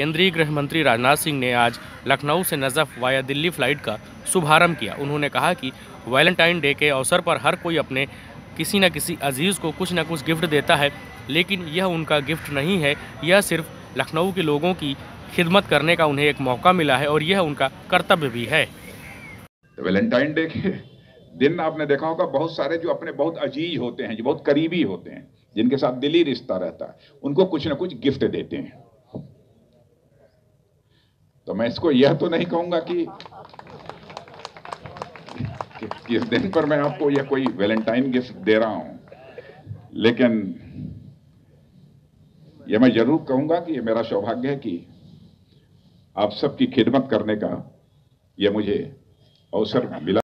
केंद्रीय गृह मंत्री राजनाथ सिंह ने आज लखनऊ से नजफ वाया दिल्ली फ़्लाइट का शुभारंभ किया। उन्होंने कहा कि वैलेंटाइन डे के अवसर पर हर कोई अपने किसी न किसी अज़ीज़ को कुछ न कुछ गिफ्ट देता है, लेकिन यह उनका गिफ्ट नहीं है, यह सिर्फ़ लखनऊ के लोगों की खिदमत करने का उन्हें एक मौका मिला है और यह उनका कर्तव्य भी है। वैलेंटाइन डे के दिन आपने देखा होगा, बहुत सारे जो अपने बहुत अज़ीज़ होते हैं, जो बहुत करीबी होते हैं, जिनके साथ दिली रिश्ता रहता है, उनको कुछ ना कुछ गिफ्ट देते हैं। तो मैं इसको यह तो नहीं कहूँगा कि किस दिन पर मैं आपको यह कोई वैलेंटाइन गिफ्ट दे रहा हूँ। लेकिन यह मैं ज़रूर कहूँगा कि यह मेरा सौभाग्य है कि आप सबकी खिदमत करने का यह मुझे अवसर मिला।